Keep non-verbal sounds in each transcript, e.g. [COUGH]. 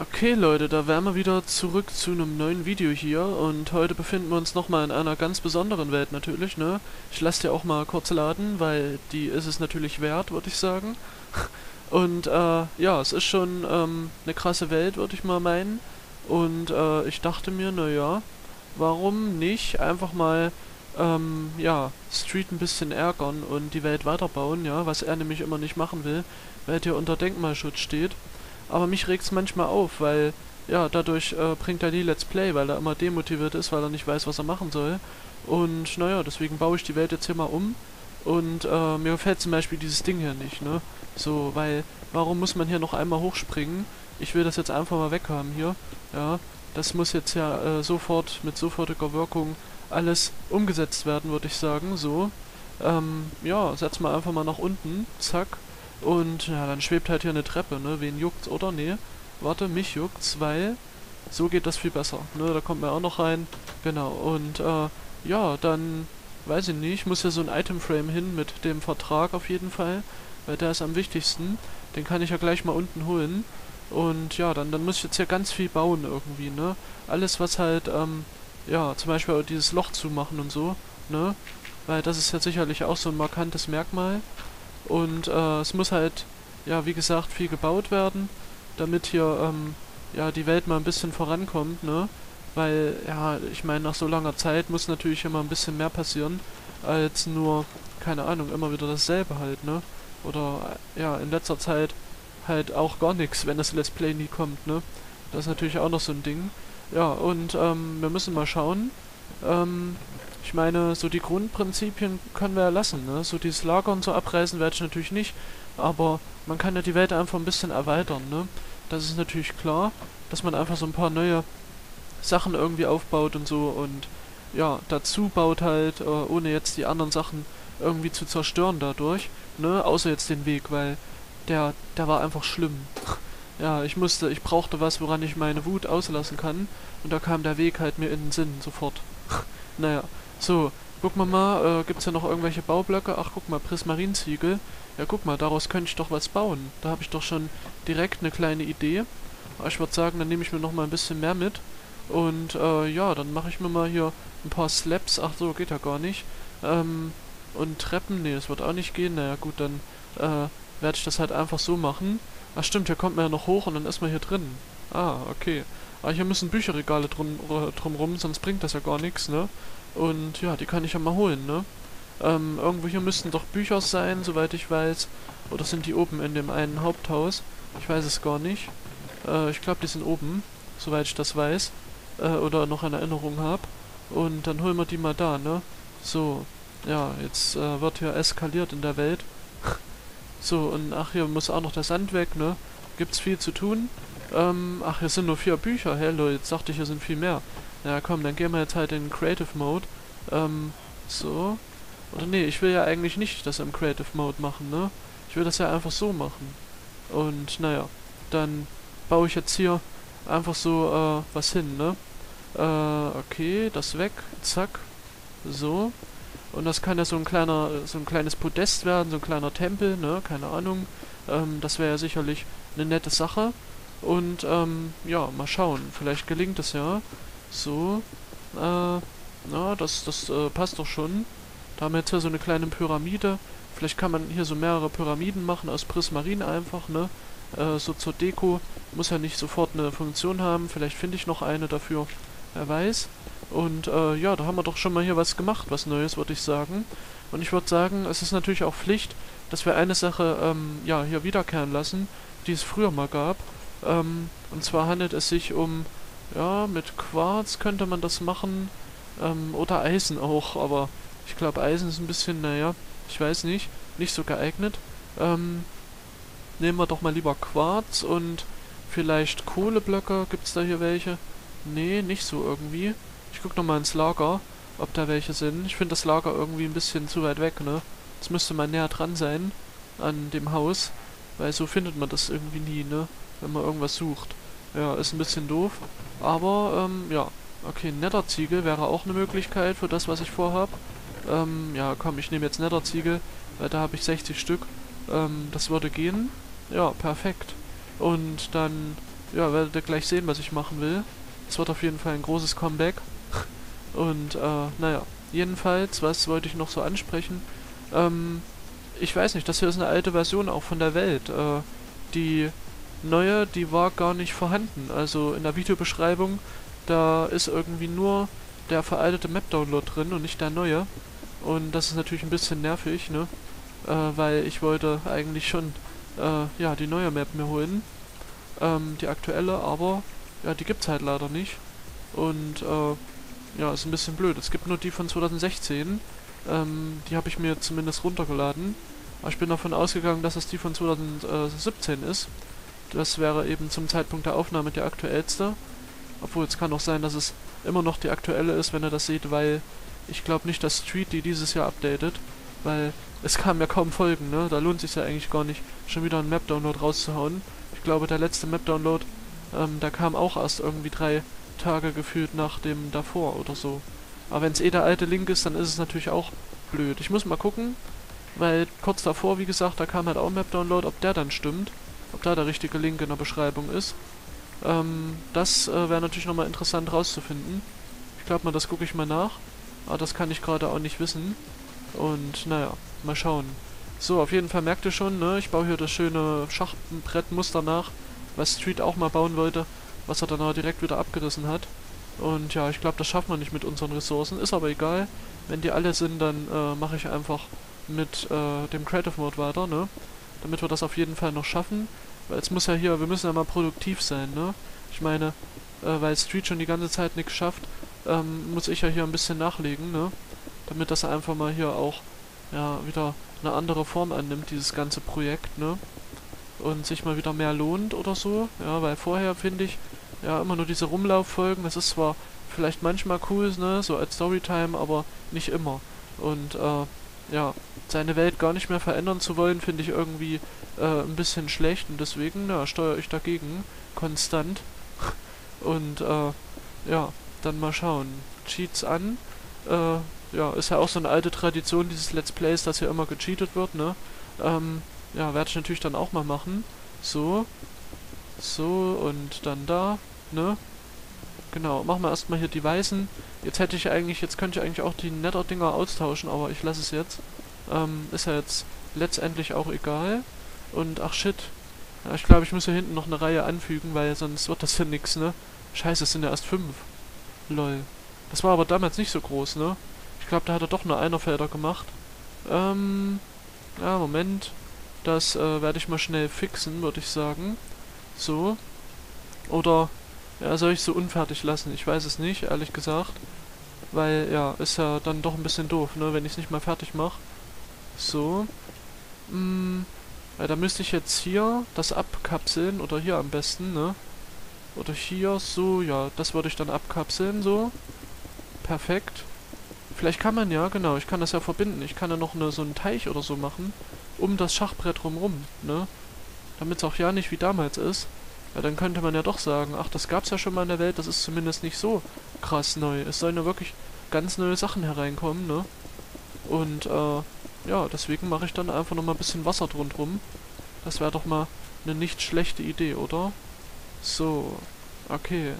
Okay Leute, da wären wir wieder zurück zu einem neuen Video hier und heute befinden wir uns nochmal in einer ganz besonderen Welt natürlich, ne? Ich lasse dir auch mal kurz laden, weil die ist es natürlich wert, würde ich sagen. [LAUGHS] Und äh, ja, es ist schon ähm, eine krasse Welt, würde ich mal meinen. Und äh, ich dachte mir, naja, warum nicht einfach mal, ähm, ja, Street ein bisschen ärgern und die Welt weiterbauen, ja, was er nämlich immer nicht machen will, weil er unter Denkmalschutz steht. Aber mich regt es manchmal auf, weil, ja, dadurch äh, bringt er nie Let's Play, weil er immer demotiviert ist, weil er nicht weiß, was er machen soll. Und naja, deswegen baue ich die Welt jetzt hier mal um. Und äh, mir gefällt zum Beispiel dieses Ding hier nicht, ne? So, weil, warum muss man hier noch einmal hochspringen? Ich will das jetzt einfach mal weghaben hier, ja. Das muss jetzt ja äh, sofort, mit sofortiger Wirkung alles umgesetzt werden, würde ich sagen, so. Ähm, ja, setz mal einfach mal nach unten, zack. Und ja, dann schwebt halt hier eine Treppe, ne? Wen juckt's, oder? Nee. Warte, mich juckt's, weil so geht das viel besser. Ne, da kommt man auch noch rein. Genau. Und äh, ja, dann weiß ich nicht, ich muss ja so ein Itemframe hin mit dem Vertrag auf jeden Fall, weil der ist am wichtigsten. Den kann ich ja gleich mal unten holen. Und ja, dann, dann muss ich jetzt hier ganz viel bauen irgendwie, ne? Alles, was halt, ähm, ja, zum Beispiel dieses Loch zumachen und so, ne? Weil das ist ja sicherlich auch so ein markantes Merkmal. Und äh, es muss halt, ja, wie gesagt, viel gebaut werden, damit hier, ähm, ja, die Welt mal ein bisschen vorankommt, ne? Weil, ja, ich meine, nach so langer Zeit muss natürlich immer ein bisschen mehr passieren, als nur, keine Ahnung, immer wieder dasselbe halt, ne? Oder, ja, in letzter Zeit halt auch gar nichts, wenn das Let's Play nie kommt, ne? Das ist natürlich auch noch so ein Ding. Ja, und, ähm, wir müssen mal schauen, ähm, ich meine, so die Grundprinzipien können wir ja lassen, ne? So dieses Lager und so abreißen werde ich natürlich nicht, aber man kann ja die Welt einfach ein bisschen erweitern, ne? Das ist natürlich klar, dass man einfach so ein paar neue Sachen irgendwie aufbaut und so und ja, dazu baut halt, äh, ohne jetzt die anderen Sachen irgendwie zu zerstören dadurch, ne? Außer jetzt den Weg, weil der, der war einfach schlimm. [LAUGHS] ja, ich musste, ich brauchte was, woran ich meine Wut auslassen kann und da kam der Weg halt mir in den Sinn, sofort. Naja, so, guck mal mal, äh, gibt's ja noch irgendwelche Baublöcke? Ach, guck mal, Prismarinziegel. Ja, guck mal, daraus könnte ich doch was bauen. Da habe ich doch schon direkt eine kleine Idee. Aber ich würde sagen, dann nehme ich mir noch mal ein bisschen mehr mit. Und, äh, ja, dann mache ich mir mal hier ein paar Slaps. Ach so, geht ja gar nicht. Ähm, und Treppen, nee, das wird auch nicht gehen. Naja, gut, dann, äh, werde ich das halt einfach so machen. Ach stimmt, hier kommt man ja noch hoch und dann ist man hier drin. Ah, okay. Aber hier müssen Bücherregale drum, drumrum, sonst bringt das ja gar nichts, ne? Und ja, die kann ich ja mal holen, ne? Ähm, irgendwo hier müssten doch Bücher sein, soweit ich weiß. Oder sind die oben in dem einen Haupthaus? Ich weiß es gar nicht. Äh, ich glaube, die sind oben, soweit ich das weiß. Äh, oder noch eine Erinnerung habe. Und dann holen wir die mal da, ne? So, ja, jetzt äh, wird hier eskaliert in der Welt. [LAUGHS] so, und ach, hier muss auch noch der Sand weg, ne? Gibt's viel zu tun. Ähm, ach, hier sind nur vier Bücher. Hello, jetzt dachte ich, hier sind viel mehr. Ja, komm, dann gehen wir jetzt halt in Creative Mode. Ähm, so. Oder nee, ich will ja eigentlich nicht das im Creative Mode machen, ne? Ich will das ja einfach so machen. Und, naja, dann baue ich jetzt hier einfach so, äh, was hin, ne? Äh, okay, das weg, zack, so. Und das kann ja so ein kleiner, so ein kleines Podest werden, so ein kleiner Tempel, ne? Keine Ahnung. Ähm, das wäre ja sicherlich eine nette Sache. Und, ähm, ja, mal schauen. Vielleicht gelingt es ja. So. Äh, na, das, das äh, passt doch schon. Da haben wir jetzt hier so eine kleine Pyramide. Vielleicht kann man hier so mehrere Pyramiden machen aus Prismarin einfach, ne? Äh, so zur Deko. Muss ja nicht sofort eine Funktion haben. Vielleicht finde ich noch eine dafür. Wer weiß. Und äh, ja, da haben wir doch schon mal hier was gemacht, was Neues, würde ich sagen. Und ich würde sagen, es ist natürlich auch Pflicht, dass wir eine Sache ähm, ja, hier wiederkehren lassen, die es früher mal gab. Ähm, und zwar handelt es sich um ja, mit Quarz könnte man das machen. Ähm, oder Eisen auch, aber ich glaube Eisen ist ein bisschen, naja, ich weiß nicht, nicht so geeignet. Ähm, nehmen wir doch mal lieber Quarz und vielleicht Kohleblöcke. Gibt's da hier welche? Nee, nicht so irgendwie. Ich guck nochmal ins Lager, ob da welche sind. Ich finde das Lager irgendwie ein bisschen zu weit weg, ne? Das müsste mal näher dran sein an dem Haus, weil so findet man das irgendwie nie, ne? Wenn man irgendwas sucht. Ja, ist ein bisschen doof. Aber, ähm, ja. Okay, Netherziegel wäre auch eine Möglichkeit für das, was ich vorhab. Ähm, ja, komm, ich nehme jetzt Netherziegel, weil da habe ich 60 Stück. Ähm, das würde gehen. Ja, perfekt. Und dann, ja, werdet ihr gleich sehen, was ich machen will. Es wird auf jeden Fall ein großes Comeback. [LAUGHS] Und, äh, naja. Jedenfalls, was wollte ich noch so ansprechen? Ähm, ich weiß nicht, das hier ist eine alte Version auch von der Welt. Äh, die neue, die war gar nicht vorhanden. Also in der Videobeschreibung, da ist irgendwie nur der veraltete Map-Download drin und nicht der neue. Und das ist natürlich ein bisschen nervig, ne? Äh, weil ich wollte eigentlich schon, äh, ja, die neue Map mir holen. Ähm, die aktuelle, aber, ja, die gibt's halt leider nicht. Und, äh, ja, ist ein bisschen blöd. Es gibt nur die von 2016. Ähm, die habe ich mir zumindest runtergeladen. Aber ich bin davon ausgegangen, dass es die von 2017 ist. Das wäre eben zum Zeitpunkt der Aufnahme die aktuellste. Obwohl es kann auch sein, dass es immer noch die aktuelle ist, wenn ihr das seht, weil ich glaube nicht, dass Street die dieses Jahr updatet. Weil es kamen ja kaum Folgen, ne? Da lohnt sich ja eigentlich gar nicht, schon wieder einen Map-Download rauszuhauen. Ich glaube, der letzte Map-Download, ähm, der kam auch erst irgendwie drei Tage gefühlt nach dem davor oder so. Aber wenn es eh der alte Link ist, dann ist es natürlich auch blöd. Ich muss mal gucken, weil kurz davor, wie gesagt, da kam halt auch Map-Download, ob der dann stimmt. Ob da der richtige Link in der Beschreibung ist. Ähm, das äh, wäre natürlich nochmal interessant rauszufinden. Ich glaube mal, das gucke ich mal nach. Aber das kann ich gerade auch nicht wissen. Und naja, mal schauen. So, auf jeden Fall merkt ihr schon, ne? Ich baue hier das schöne Schachbrettmuster nach, was Street auch mal bauen wollte was er dann aber direkt wieder abgerissen hat. Und ja, ich glaube, das schaffen wir nicht mit unseren Ressourcen. Ist aber egal. Wenn die alle sind, dann äh, mache ich einfach mit äh, dem Creative Mode weiter, ne? Damit wir das auf jeden Fall noch schaffen. Weil es muss ja hier, wir müssen ja mal produktiv sein, ne? Ich meine, äh, weil Street schon die ganze Zeit nichts schafft, ähm, muss ich ja hier ein bisschen nachlegen, ne? Damit das einfach mal hier auch, ja, wieder eine andere Form annimmt, dieses ganze Projekt, ne? Und sich mal wieder mehr lohnt oder so, ja, weil vorher, finde ich, ja, immer nur diese Rumlauffolgen. Das ist zwar vielleicht manchmal cool, ne, so als Storytime, aber nicht immer. Und, äh, ja, seine Welt gar nicht mehr verändern zu wollen, finde ich irgendwie äh, ein bisschen schlecht und deswegen, ja, steuere ich dagegen konstant. [LAUGHS] und, äh, ja, dann mal schauen. Cheats an. Äh, ja, ist ja auch so eine alte Tradition dieses Let's Plays, dass hier immer gecheatet wird, ne? Ähm, ja, werde ich natürlich dann auch mal machen. So. So, und dann da, ne? Genau, machen wir erstmal hier die weißen. Jetzt hätte ich eigentlich, jetzt könnte ich eigentlich auch die Nether-Dinger austauschen, aber ich lasse es jetzt. Ähm, ist ja jetzt letztendlich auch egal. Und, ach shit. Ja, ich glaube, ich muss hier hinten noch eine Reihe anfügen, weil sonst wird das hier nix, ne? Scheiße, es sind ja erst fünf. Lol. Das war aber damals nicht so groß, ne? Ich glaube, da hat er doch nur einer Felder gemacht. Ähm, ja, Moment. Das äh, werde ich mal schnell fixen, würde ich sagen. So. Oder ja, soll ich so unfertig lassen? Ich weiß es nicht, ehrlich gesagt. Weil, ja, ist ja dann doch ein bisschen doof, ne, wenn ich es nicht mal fertig mache. So. Hm, ja, da müsste ich jetzt hier das abkapseln, oder hier am besten, ne? Oder hier, so, ja, das würde ich dann abkapseln, so. Perfekt. Vielleicht kann man ja, genau, ich kann das ja verbinden. Ich kann ja noch eine, so einen Teich oder so machen, um das Schachbrett drumrum, ne? damit es auch ja nicht wie damals ist. Ja, dann könnte man ja doch sagen, ach, das gab's ja schon mal in der Welt, das ist zumindest nicht so krass neu. Es sollen ja wirklich ganz neue Sachen hereinkommen, ne? Und, äh, ja, deswegen mache ich dann einfach nochmal ein bisschen Wasser drumrum. Das wäre doch mal eine nicht schlechte Idee, oder? So, okay.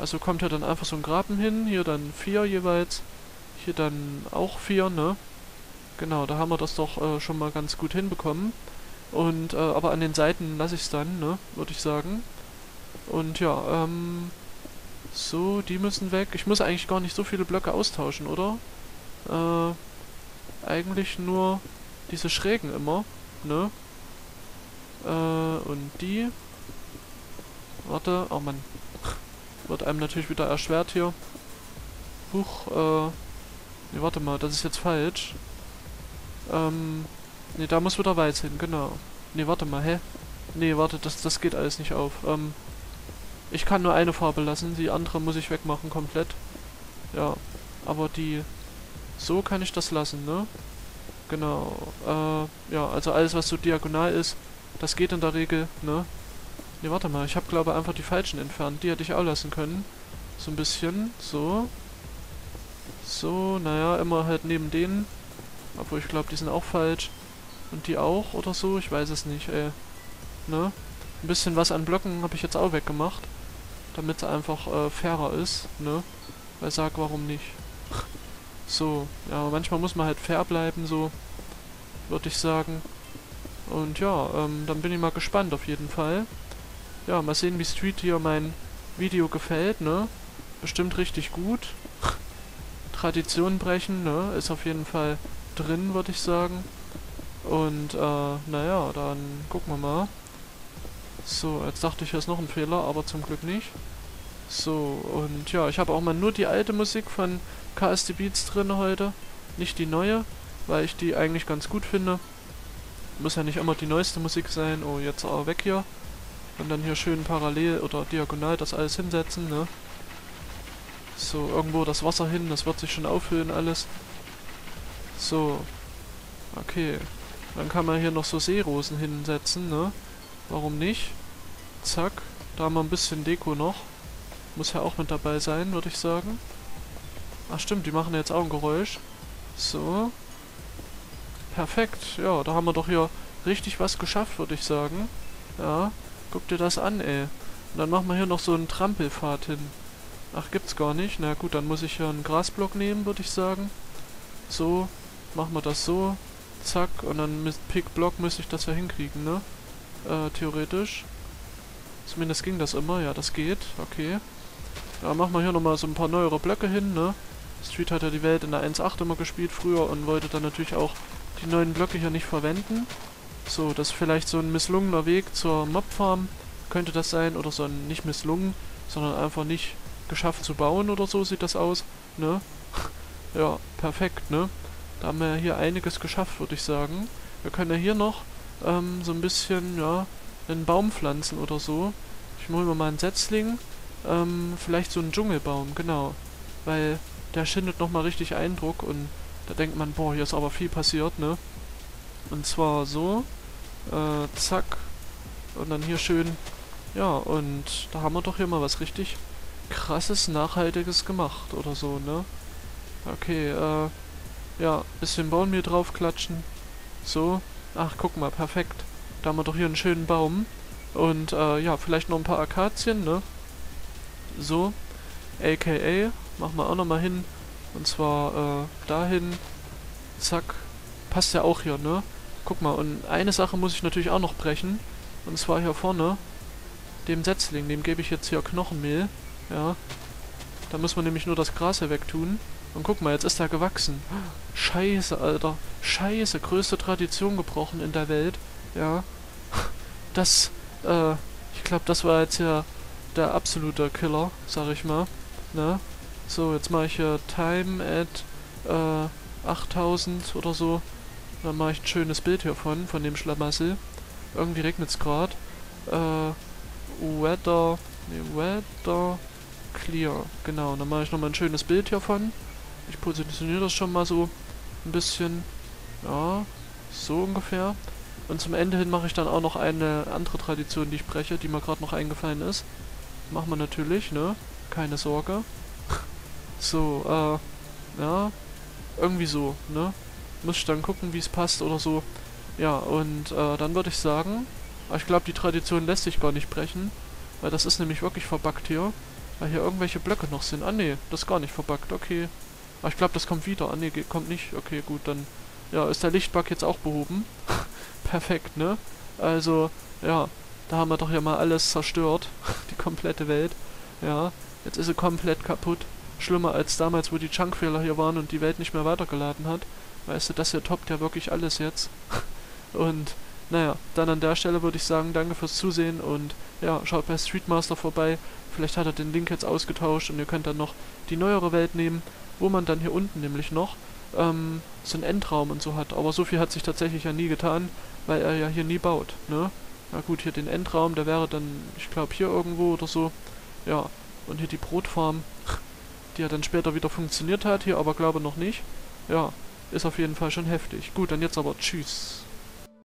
Also kommt ja dann einfach so ein Graben hin, hier dann vier jeweils, hier dann auch vier, ne? Genau, da haben wir das doch äh, schon mal ganz gut hinbekommen. Und, äh, aber an den Seiten lasse ich es dann, ne, würde ich sagen. Und ja, ähm, so, die müssen weg. Ich muss eigentlich gar nicht so viele Blöcke austauschen, oder? Äh, eigentlich nur diese Schrägen immer, ne? Äh, und die. Warte, oh Mann. Wird einem natürlich wieder erschwert hier. Huch, äh. Ne, warte mal, das ist jetzt falsch. Ähm, Ne, da muss wieder weiß hin, genau. Ne, warte mal, hä? Ne, warte, das, das geht alles nicht auf. Ähm, ich kann nur eine Farbe lassen, die andere muss ich wegmachen komplett. Ja, aber die... So kann ich das lassen, ne? Genau. Äh, ja, also alles, was so diagonal ist, das geht in der Regel, ne? Ne, warte mal, ich habe glaube einfach die falschen entfernt. Die hätte ich auch lassen können. So ein bisschen, so. So, naja, immer halt neben denen. Obwohl ich glaube, die sind auch falsch. Und die auch oder so? Ich weiß es nicht, ey. Ne? Ein bisschen was an Blöcken habe ich jetzt auch weggemacht. Damit es einfach äh, fairer ist, ne? Weil sag, warum nicht? [LAUGHS] so, ja, manchmal muss man halt fair bleiben, so. Würde ich sagen. Und ja, ähm, dann bin ich mal gespannt auf jeden Fall. Ja, mal sehen, wie Street hier mein Video gefällt, ne? Bestimmt richtig gut. [LAUGHS] Tradition brechen, ne? Ist auf jeden Fall drin, würde ich sagen. Und, äh, naja, dann gucken wir mal. So, jetzt dachte ich, hier ist noch ein Fehler, aber zum Glück nicht. So, und ja, ich habe auch mal nur die alte Musik von KSD Beats drin heute. Nicht die neue, weil ich die eigentlich ganz gut finde. Muss ja nicht immer die neueste Musik sein. Oh, jetzt auch weg hier. Und dann hier schön parallel oder diagonal das alles hinsetzen, ne? So, irgendwo das Wasser hin, das wird sich schon auffüllen alles. So. Okay. Dann kann man hier noch so Seerosen hinsetzen, ne? Warum nicht? Zack. Da haben wir ein bisschen Deko noch. Muss ja auch mit dabei sein, würde ich sagen. Ach stimmt, die machen jetzt auch ein Geräusch. So. Perfekt. Ja, da haben wir doch hier richtig was geschafft, würde ich sagen. Ja. Guck dir das an, ey. Und dann machen wir hier noch so einen Trampelpfad hin. Ach, gibt's gar nicht. Na gut, dann muss ich hier einen Grasblock nehmen, würde ich sagen. So, machen wir das so. Zack, und dann mit Pickblock müsste ich das ja hinkriegen, ne? Äh, theoretisch. Zumindest ging das immer. Ja, das geht. Okay. Ja, machen wir hier nochmal so ein paar neuere Blöcke hin, ne? Street hat ja die Welt in der 1.8 immer gespielt früher und wollte dann natürlich auch die neuen Blöcke hier nicht verwenden. So, das ist vielleicht so ein misslungener Weg zur Mobfarm. Könnte das sein. Oder so ein nicht misslungen, sondern einfach nicht geschafft zu bauen oder so sieht das aus. Ne? [LAUGHS] ja, perfekt, ne? Da haben wir ja hier einiges geschafft, würde ich sagen. Wir können ja hier noch ähm, so ein bisschen, ja, einen Baum pflanzen oder so. Ich hole mir mal einen Setzling. Ähm, vielleicht so einen Dschungelbaum, genau. Weil der schindet nochmal richtig Eindruck und da denkt man, boah, hier ist aber viel passiert, ne? Und zwar so. Äh, zack. Und dann hier schön. Ja, und da haben wir doch hier mal was richtig krasses, nachhaltiges gemacht oder so, ne? Okay, äh, ja, bisschen Baummehl draufklatschen. So. Ach, guck mal, perfekt. Da haben wir doch hier einen schönen Baum. Und, äh, ja, vielleicht noch ein paar Akazien, ne? So. AKA. Machen wir auch nochmal hin. Und zwar, äh, dahin. Zack. Passt ja auch hier, ne? Guck mal, und eine Sache muss ich natürlich auch noch brechen. Und zwar hier vorne. Dem Setzling, dem gebe ich jetzt hier Knochenmehl. Ja. Da muss man nämlich nur das Gras hier wegtun. Und guck mal, jetzt ist er gewachsen. Scheiße, Alter. Scheiße, größte Tradition gebrochen in der Welt. Ja. Das, äh, ich glaube, das war jetzt ja der absolute Killer, sag ich mal. Ne? So, jetzt mache ich hier Time at äh, 8000 oder so. Dann mache ich ein schönes Bild hiervon, von dem Schlamassel. Irgendwie regnet es gerade. Äh, Weather, nee, Weather Clear. Genau, dann mache ich nochmal ein schönes Bild hiervon. Ich positioniere das schon mal so ein bisschen. Ja, so ungefähr. Und zum Ende hin mache ich dann auch noch eine andere Tradition, die ich breche, die mir gerade noch eingefallen ist. Machen wir natürlich, ne? Keine Sorge. [LAUGHS] so, äh, ja, irgendwie so, ne? Muss ich dann gucken, wie es passt oder so. Ja, und äh, dann würde ich sagen, ich glaube, die Tradition lässt sich gar nicht brechen, weil das ist nämlich wirklich verbuggt hier. Weil hier irgendwelche Blöcke noch sind. Ah, nee, das ist gar nicht verbuggt, okay. Aber ich glaube, das kommt wieder. Ah, nee, kommt nicht. Okay, gut, dann ja, ist der Lichtbug jetzt auch behoben. [LAUGHS] Perfekt, ne? Also, ja, da haben wir doch ja mal alles zerstört. [LAUGHS] die komplette Welt. Ja, jetzt ist sie komplett kaputt. Schlimmer als damals, wo die Chunkfehler hier waren und die Welt nicht mehr weitergeladen hat. Weißt du, das hier toppt ja wirklich alles jetzt. [LAUGHS] und, naja, dann an der Stelle würde ich sagen, danke fürs Zusehen und ja, schaut bei Streetmaster vorbei. Vielleicht hat er den Link jetzt ausgetauscht und ihr könnt dann noch die neuere Welt nehmen, wo man dann hier unten nämlich noch ähm, so einen Endraum und so hat. Aber so viel hat sich tatsächlich ja nie getan, weil er ja hier nie baut, ne? Na gut, hier den Endraum, der wäre dann, ich glaube, hier irgendwo oder so. Ja, und hier die Brotfarm, die ja dann später wieder funktioniert hat, hier aber glaube noch nicht. Ja, ist auf jeden Fall schon heftig. Gut, dann jetzt aber tschüss.